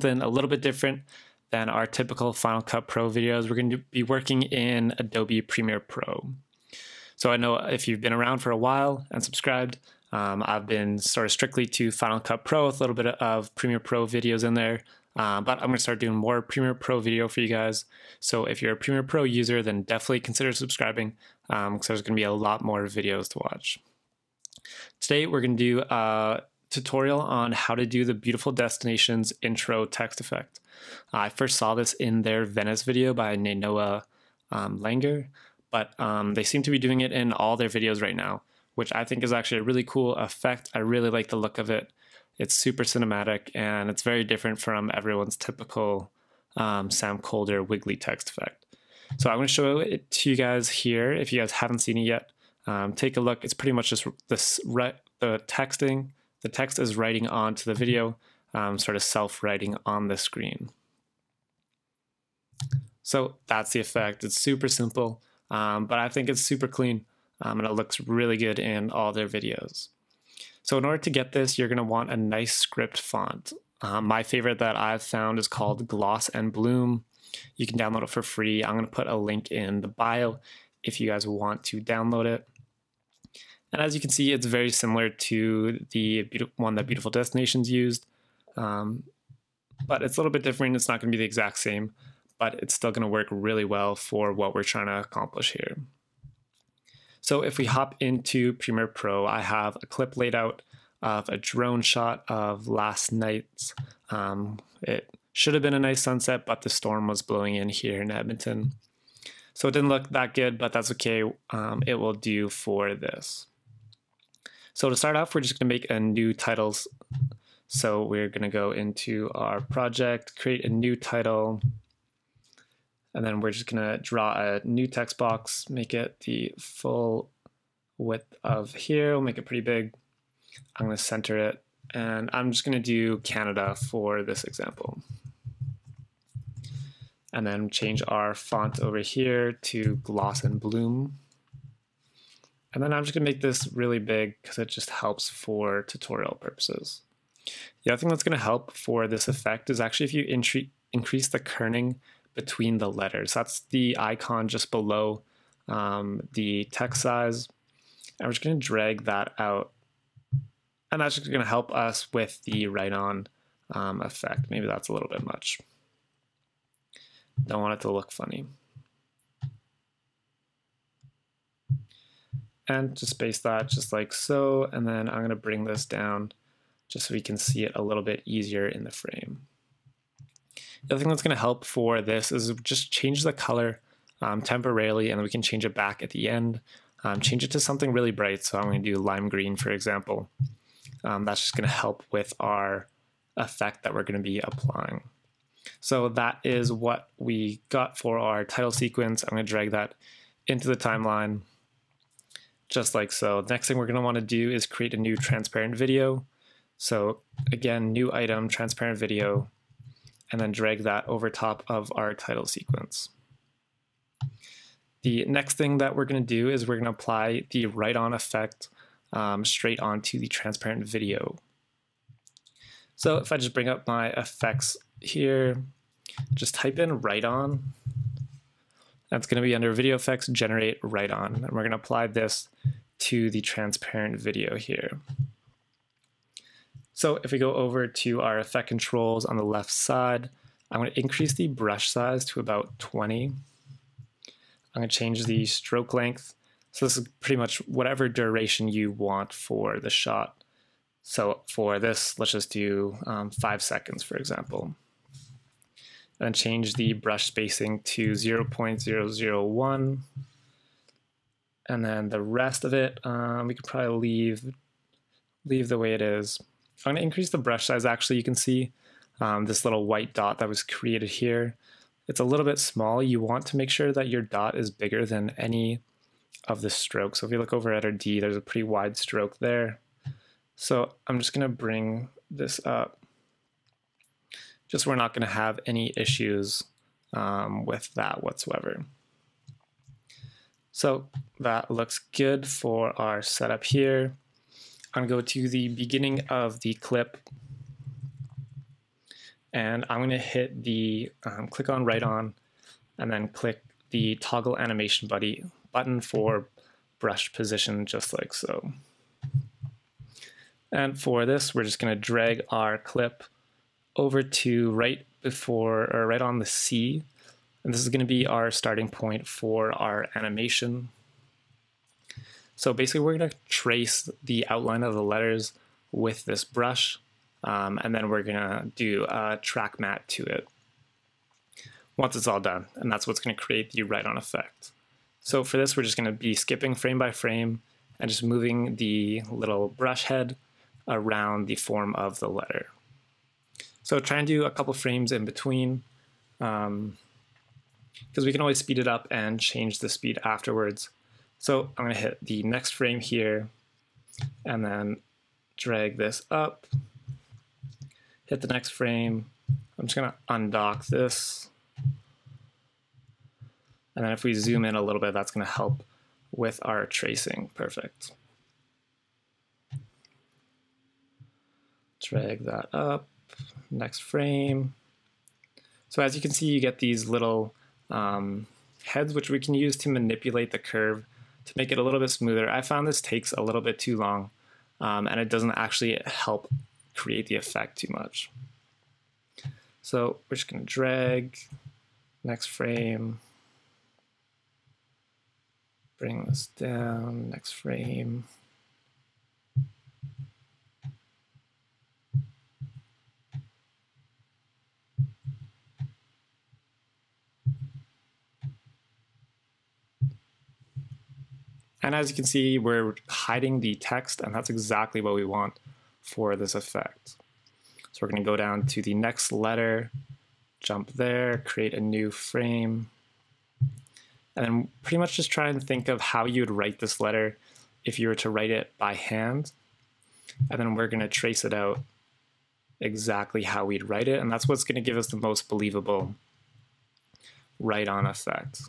something a little bit different than our typical Final Cut Pro videos. We're going to be working in Adobe Premiere Pro. So I know if you've been around for a while and subscribed, um, I've been sort of strictly to Final Cut Pro with a little bit of Premiere Pro videos in there. Uh, but I'm going to start doing more Premiere Pro video for you guys. So if you're a Premiere Pro user, then definitely consider subscribing because um, there's going to be a lot more videos to watch. Today we're going to do a tutorial on how to do the Beautiful Destinations intro text effect. I first saw this in their Venice video by Nainoa um, Langer, but um, they seem to be doing it in all their videos right now, which I think is actually a really cool effect. I really like the look of it. It's super cinematic and it's very different from everyone's typical um, Sam Kolder wiggly text effect. So I'm going to show it to you guys here if you guys haven't seen it yet. Um, take a look. It's pretty much just this the texting. The text is writing onto the video, um, sort of self-writing on the screen. So that's the effect. It's super simple, um, but I think it's super clean um, and it looks really good in all their videos. So in order to get this, you're going to want a nice script font. Um, my favorite that I've found is called Gloss and Bloom. You can download it for free. I'm going to put a link in the bio if you guys want to download it. And as you can see, it's very similar to the one that Beautiful Destinations used, um, but it's a little bit different. It's not going to be the exact same, but it's still going to work really well for what we're trying to accomplish here. So if we hop into Premiere Pro, I have a clip laid out of a drone shot of last night's. Um, it should have been a nice sunset, but the storm was blowing in here in Edmonton. So it didn't look that good, but that's okay. Um, it will do for this. So to start off, we're just going to make a new titles. So we're going to go into our project, create a new title, and then we're just gonna draw a new text box, make it the full width of here. We'll make it pretty big. I'm gonna center it and I'm just gonna do Canada for this example. And then change our font over here to Gloss and Bloom. And then I'm just gonna make this really big because it just helps for tutorial purposes. The other thing that's gonna help for this effect is actually if you increase the kerning between the letters. That's the icon just below um, the text size. And we're just to drag that out. And that's just to help us with the write-on um, effect. Maybe that's a little bit much. Don't want it to look funny. And just space that just like so. And then I'm going to bring this down just so we can see it a little bit easier in the frame. The other thing that's going to help for this is just change the color um, temporarily and we can change it back at the end. Um, change it to something really bright. So I'm going to do lime green, for example. Um, that's just going to help with our effect that we're going to be applying. So that is what we got for our title sequence. I'm going to drag that into the timeline just like so. The next thing we're going to want to do is create a new transparent video. So again, new item, transparent video, and then drag that over top of our title sequence. The next thing that we're going to do is we're going to apply the write-on effect um, straight onto the transparent video. So if I just bring up my effects here, just type in write-on. That's going to be under video effects, generate write on. And we're going to apply this to the transparent video here. So if we go over to our effect controls on the left side, I'm going to increase the brush size to about 20. I'm going to change the stroke length. So this is pretty much whatever duration you want for the shot. So for this, let's just do um, five seconds, for example. And change the brush spacing to 0.001. And then the rest of it, um, we could probably leave, leave the way it is. I'm going to increase the brush size. Actually, you can see um, this little white dot that was created here. It's a little bit small. You want to make sure that your dot is bigger than any of the strokes. So if you look over at our D, there's a pretty wide stroke there. So I'm just going to bring this up. Just we're not going to have any issues um, with that whatsoever. So that looks good for our setup here. I'm going to go to the beginning of the clip. And I'm going to hit the, um, click on write on, and then click the toggle animation buddy button for brush position, just like so. And for this, we're just going to drag our clip over to right before, or right on the C. And this is going to be our starting point for our animation. So basically, we're going to trace the outline of the letters with this brush, um, and then we're going to do a track matte to it once it's all done. And that's what's going to create the write on effect. So for this, we're just going to be skipping frame by frame and just moving the little brush head around the form of the letter. So try and do a couple frames in between because um, we can always speed it up and change the speed afterwards. So I'm going to hit the next frame here and then drag this up, hit the next frame. I'm just going to undock this. And then if we zoom in a little bit, that's going to help with our tracing. Perfect. Drag that up, next frame. So as you can see, you get these little um, heads, which we can use to manipulate the curve to make it a little bit smoother. I found this takes a little bit too long um, and it doesn't actually help create the effect too much. So we're just going to drag next frame, bring this down, next frame. And as you can see, we're hiding the text, and that's exactly what we want for this effect. So we're going to go down to the next letter, jump there, create a new frame, and then pretty much just try and think of how you would write this letter if you were to write it by hand. And then we're going to trace it out exactly how we'd write it, and that's what's going to give us the most believable write on effect.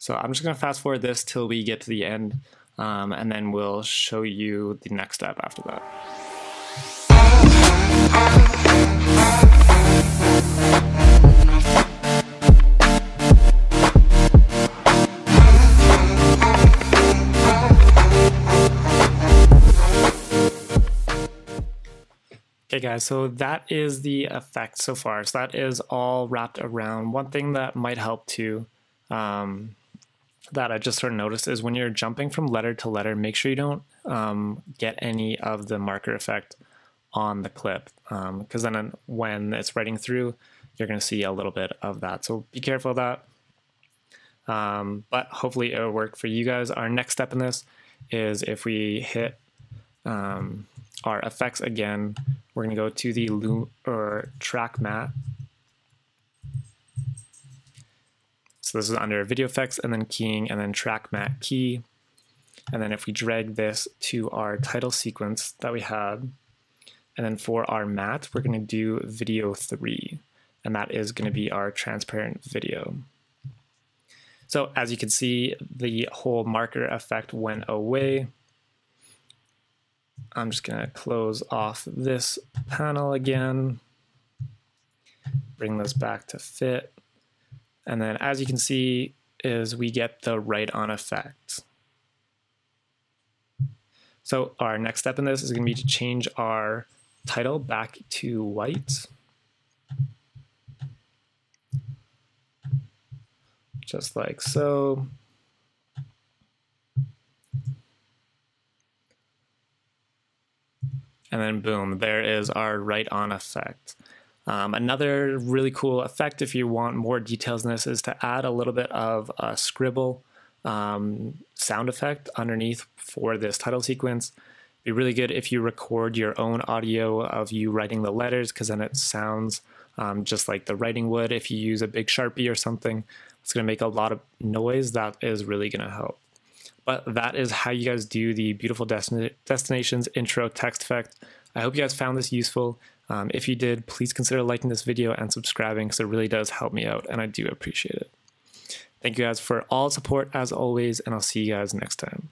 So I'm just going to fast forward this till we get to the end, um, and then we'll show you the next step after that. Okay guys, so that is the effect so far. So that is all wrapped around. One thing that might help too um, that I just sort of noticed is when you're jumping from letter to letter, make sure you don't um, get any of the marker effect on the clip because um, then when it's writing through, you're going to see a little bit of that. So be careful of that. Um, but hopefully it'll work for you guys. Our next step in this is if we hit um, our effects again, we're going to go to the loom or track matte So this is under video effects and then keying and then track matte key. And then if we drag this to our title sequence that we had, and then for our matte, we're going to do video three, and that is going to be our transparent video. So as you can see, the whole marker effect went away. I'm just going to close off this panel again, bring this back to fit. And then as you can see is we get the write on effect. So our next step in this is going to be to change our title back to white. Just like so. And then boom, there is our write on effect. Um, another really cool effect, if you want more details in this, is to add a little bit of a scribble um, sound effect underneath for this title sequence. It'd be really good if you record your own audio of you writing the letters, because then it sounds um, just like the writing would. If you use a big Sharpie or something, it's going to make a lot of noise. That is really going to help. But that is how you guys do the beautiful destin- destinations intro text effect. I hope you guys found this useful. Um, if you did, please consider liking this video and subscribing because it really does help me out and I do appreciate it. Thank you guys for all support as always, and I'll see you guys next time.